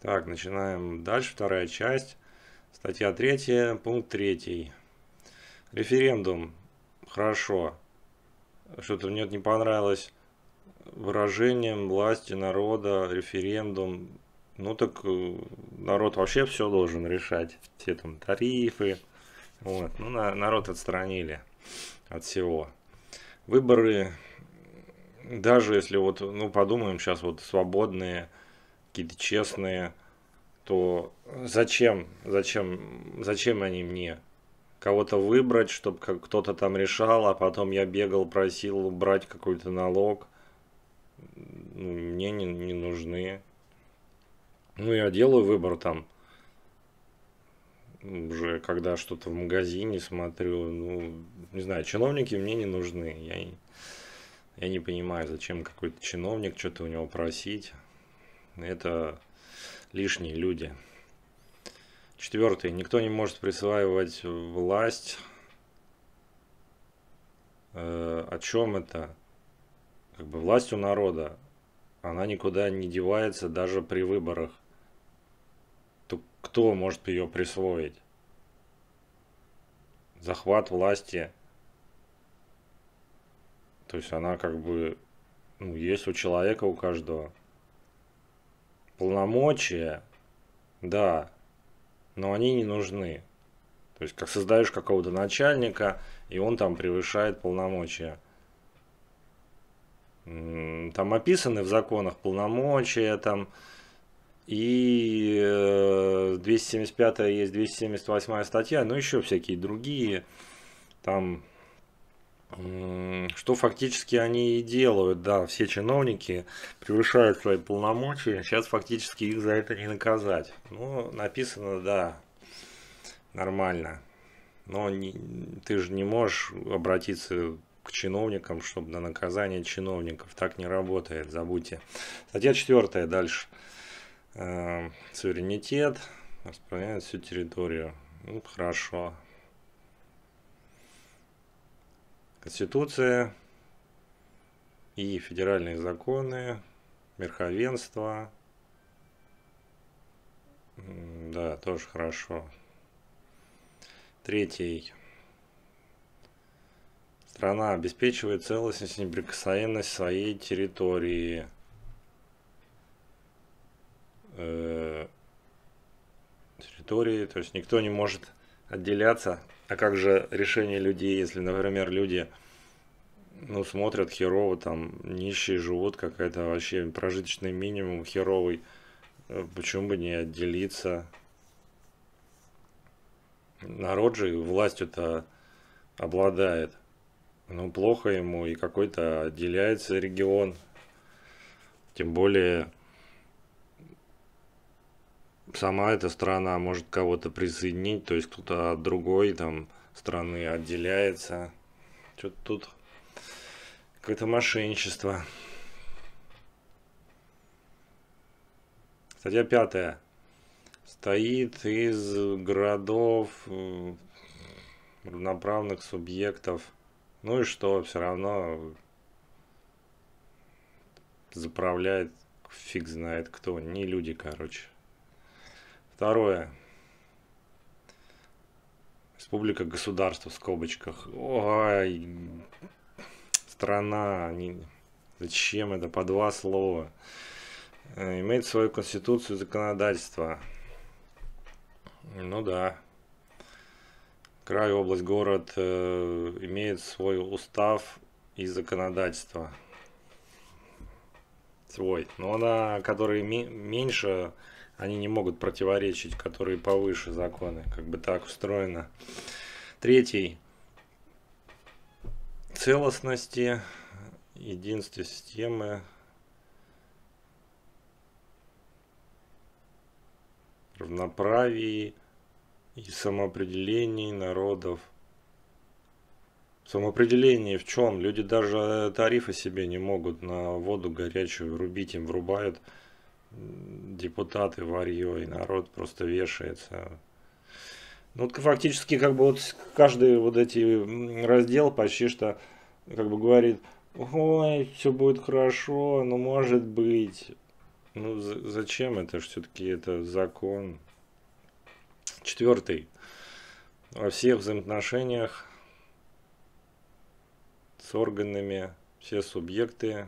Так, начинаем дальше, вторая часть. Статья третья, пункт третий. Референдум. Хорошо. Что-то мне не понравилось выражением власти народа, референдум. Ну так э, народ вообще все должен решать. Все там тарифы. Вот. Ну, на, народ отстранили от всего. Выборы, даже если вот, ну, подумаем сейчас, вот свободные, какие-то честные, то зачем, зачем, зачем они мне? Кого-то выбрать, чтобы кто-то там решал, а потом я бегал, просил убрать какой-то налог. Ну, мне не, не нужны. Ну, я делаю выбор там, уже когда что-то в магазине смотрю, ну, не знаю, чиновники мне не нужны. Я, я не понимаю, зачем какой-то чиновник что-то у него просить. Это лишние люди. Четвертый. Никто не может присваивать власть. Э, о чем это? Как бы власть у народа. Она никуда не девается даже при выборах то кто может ее присвоить? Захват власти. То есть она как бы, ну, есть у человека, у каждого. Полномочия, да, но они не нужны. То есть, как создаешь какого-то начальника, и он там превышает полномочия. Там описаны в законах полномочия, там и 275 э, есть 278 статья, но еще всякие другие. Там что фактически они и делают, да, все чиновники превышают свои полномочия, сейчас фактически их за это не наказать. Ну, написано, да, нормально. Но не, ты же не можешь обратиться к чиновникам, чтобы на наказание чиновников. Так не работает, забудьте. Статья четвертая дальше. Э, суверенитет, распространяет всю территорию. Ну, хорошо. Конституция и федеральные законы, верховенство. Да, тоже хорошо. Третий. Страна обеспечивает целостность и неприкосновенность своей территории. Э, территории, то есть никто не может отделяться. А как же решение людей, если, например, люди ну, смотрят херово, там, нищие живут, какая-то вообще прожиточный минимум херовый, э, почему бы не отделиться? Народ же властью-то обладает. Ну, плохо ему, и какой-то отделяется регион. Тем более, сама эта страна может кого-то присоединить, то есть кто-то от другой там страны отделяется. Что-то тут какое-то мошенничество. Статья пятая. Стоит из городов э, равноправных субъектов. Ну и что, все равно заправляет фиг знает кто. Не люди, короче. Второе. Республика государства в скобочках. Ой, страна. Не... Зачем это? По два слова. Э, имеет свою конституцию и законодательство. Ну да. Край, область, город э, имеет свой устав и законодательство. Свой. Но она, который меньше они не могут противоречить, которые повыше законы, как бы так устроено. Третий. Целостности, единстве системы, равноправии и самоопределении народов. Самоопределение в чем? Люди даже тарифы себе не могут на воду горячую врубить, им врубают – депутаты варье, и народ просто вешается. Ну, вот фактически, как бы вот каждый вот эти раздел почти что, как бы говорит, ой, все будет хорошо, но может быть. Ну, зачем это? Все-таки это закон. Четвертый. Во всех взаимоотношениях с органами все субъекты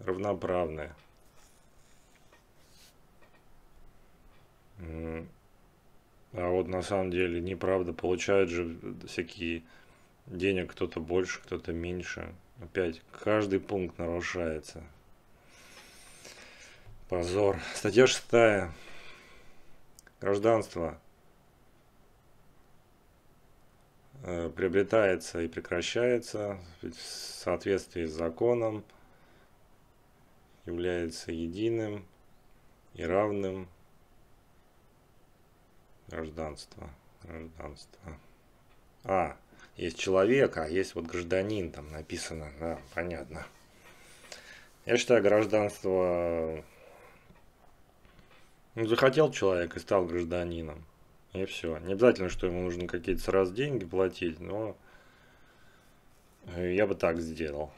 равноправны. А вот на самом деле неправда. Получают же всякие денег кто-то больше, кто-то меньше. Опять каждый пункт нарушается. Позор. Статья шестая. Гражданство э, приобретается и прекращается в соответствии с законом, является единым и равным гражданство. Гражданство. А, есть человек, а есть вот гражданин, там написано, да, понятно. Я считаю, гражданство... Ну, захотел человек и стал гражданином. И все. Не обязательно, что ему нужно какие-то сразу деньги платить, но я бы так сделал.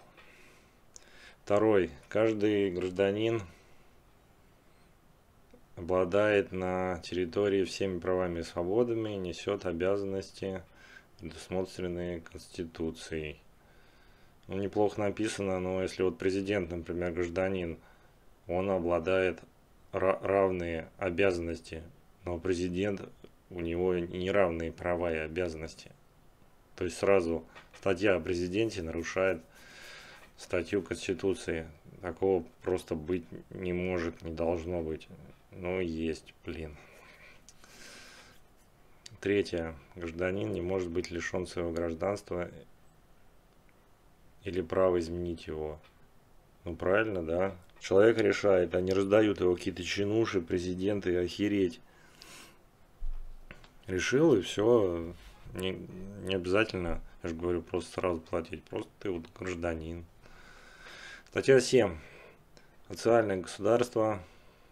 Второй. Каждый гражданин обладает на территории всеми правами и свободами несет обязанности предусмотренные Конституцией. Ну, неплохо написано, но если вот президент, например, гражданин, он обладает равные обязанности, но президент, у него неравные права и обязанности. То есть сразу статья о президенте нарушает статью Конституции. Такого просто быть не может, не должно быть. Ну, есть, блин. Третье. Гражданин не может быть лишен своего гражданства или права изменить его. Ну, правильно, да? Человек решает, они раздают его какие-то чинуши, президенты, охереть. Решил и все. Не, не обязательно, я же говорю, просто сразу платить. Просто ты вот гражданин. Статья 7. Социальное государство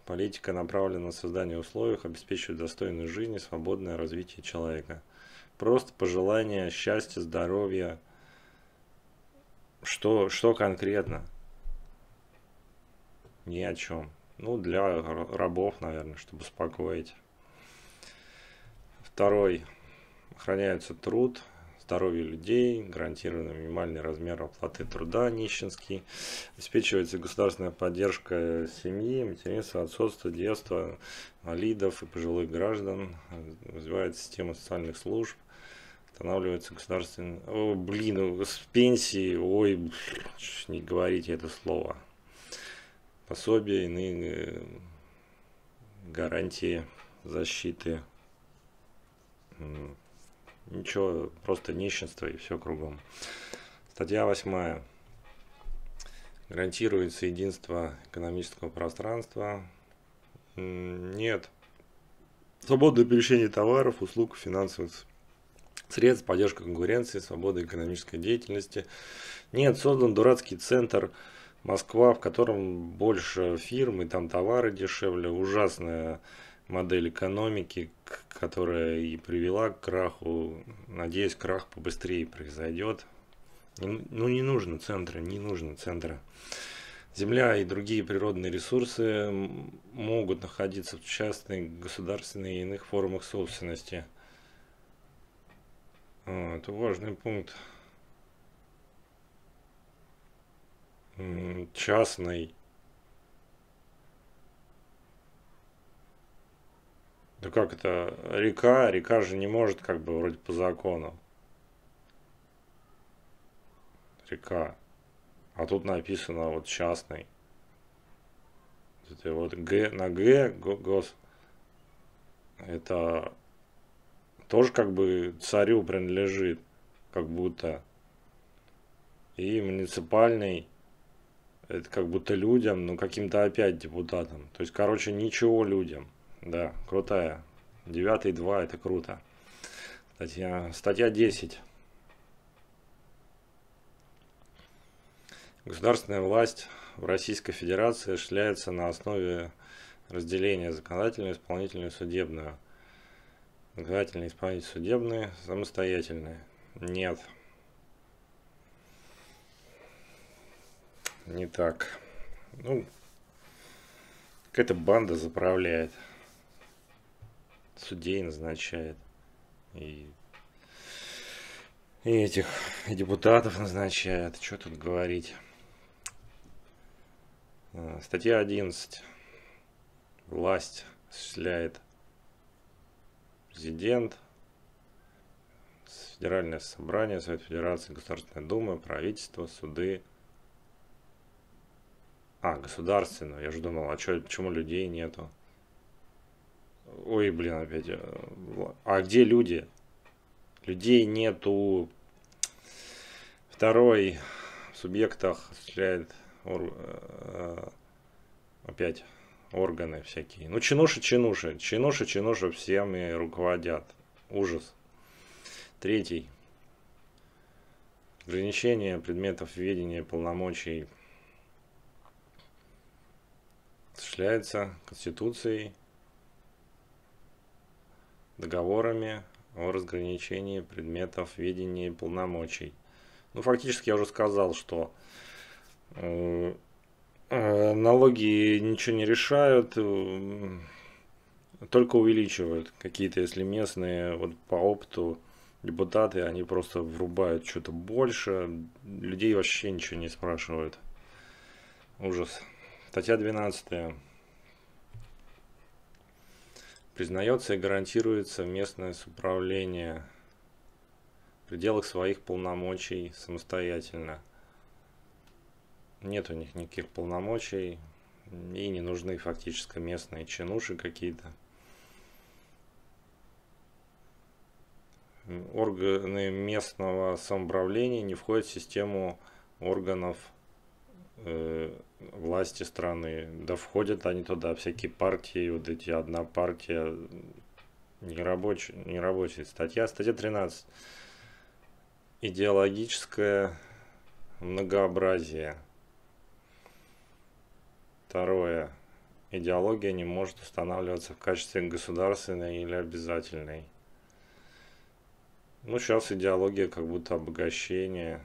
Политика направлена на создание условий, обеспечивающих достойную жизнь и свободное развитие человека. Просто пожелание счастья, здоровья. Что, что конкретно? Ни о чем. Ну, для рабов, наверное, чтобы успокоить. Второй. Охраняется труд, здоровью людей, гарантирован минимальный размер оплаты труда нищенский, обеспечивается государственная поддержка семьи, материнства, отцовства, детства, инвалидов и пожилых граждан, развивается система социальных служб, устанавливается государственный... О, блин, с пенсии, ой, не говорите это слово. Пособия, иные э, гарантии защиты Ничего, просто нищенство и все кругом. Статья 8. Гарантируется единство экономического пространства. Нет. Свободное перемещение товаров, услуг, финансовых средств, поддержка конкуренции, свобода экономической деятельности. Нет, создан дурацкий центр Москва, в котором больше фирм и там товары дешевле. Ужасная модель экономики, которая и привела к краху. Надеюсь, крах побыстрее произойдет. Ну, не нужно центра, не нужно центра. Земля и другие природные ресурсы могут находиться в частной, государственной и иных формах собственности. А, это важный пункт. Частной как это? Река, река же не может как бы вроде по закону. Река. А тут написано вот частный. Это вот Г на Г, гос. Это тоже как бы царю принадлежит, как будто. И муниципальный, это как будто людям, но каким-то опять депутатам. То есть, короче, ничего людям. Да, крутая. 9.2 это круто. Статья, статья 10. Государственная власть в Российской Федерации осуществляется на основе разделения законодательную, исполнительную, судебную. Законодательные, исполнительные, судебные, самостоятельные. Нет. Не так. Ну, Какая-то банда заправляет. Судей назначает. И, и этих и депутатов назначает. Что тут говорить? А, статья 11. Власть осуществляет президент, Федеральное собрание, Совет Федерации, Государственная Дума, правительство, суды. А, государственную. Я же думал, а чё, почему людей нету? Ой, блин, опять. Э, а где люди? Людей нету. Второй в субъектах осуществляет ор, э, опять органы всякие. Ну, чинуши, чинуши. Чинуши, чинуши всеми руководят. Ужас. Третий. Ограничение предметов ведения полномочий осуществляется Конституцией, договорами о разграничении предметов ведения и полномочий. Ну, фактически я уже сказал, что э, э, налоги ничего не решают, э, только увеличивают какие-то, если местные, вот по опыту, депутаты, они просто врубают что-то больше, людей вообще ничего не спрашивают. Ужас. Статья 12. Признается и гарантируется местное управление в пределах своих полномочий самостоятельно. Нет у них никаких полномочий и не нужны фактически местные чинуши какие-то. органы местного самоуправления не входят в систему органов власти страны. Да входят они туда, всякие партии, вот эти одна партия, не рабочая, не рабочая статья. Статья 13. Идеологическое многообразие. Второе. Идеология не может устанавливаться в качестве государственной или обязательной. Ну, сейчас идеология как будто обогащение.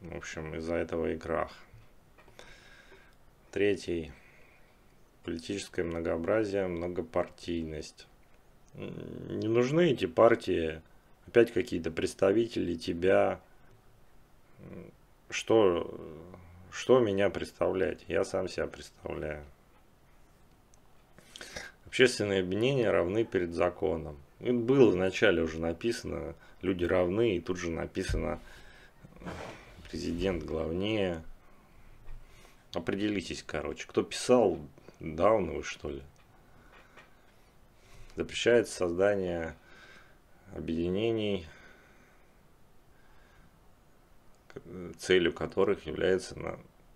В общем, из-за этого и крах. Третий. Политическое многообразие, многопартийность. Не нужны эти партии, опять какие-то представители тебя. Что, что меня представлять? Я сам себя представляю. Общественные обвинения равны перед законом. Это было вначале уже написано, люди равны, и тут же написано президент главнее. Определитесь, короче. Кто писал, Дауновы, что ли? Запрещается создание объединений, целью которых является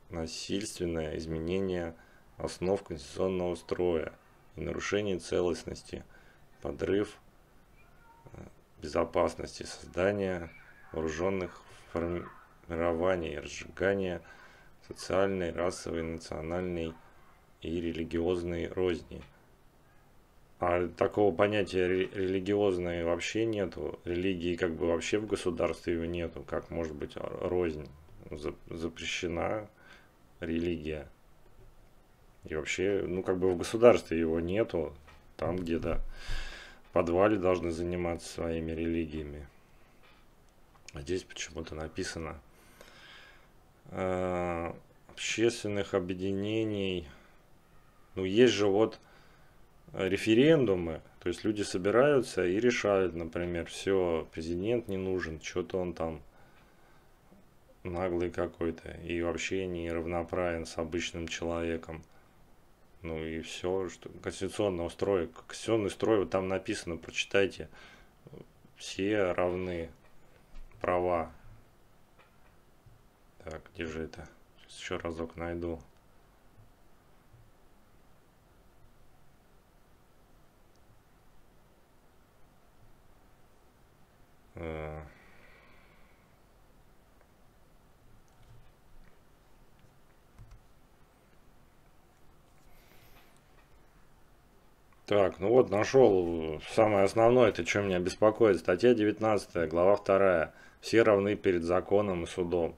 насильственное изменение основ конституционного строя и нарушение целостности, подрыв э, безопасности создания вооруженных формирований, разжигания социальной, расовой, национальной и религиозной розни. А такого понятия религиозной вообще нету. Религии как бы вообще в государстве его нету. Как может быть рознь? Запрещена религия. И вообще, ну как бы в государстве его нету. Там где-то подвале должны заниматься своими религиями. А здесь почему-то написано э, общественных объединений. Ну есть же вот референдумы, то есть люди собираются и решают, например, все, президент не нужен, что-то он там наглый какой-то и вообще не равноправен с обычным человеком. Ну и все, что конституционного строя, конституционный строй, вот там написано, прочитайте, все равны права. Так, где же это? Сейчас еще разок найду. Uh... Так, ну вот нашел самое основное, это что меня беспокоит. Статья 19, глава 2. Все равны перед законом и судом.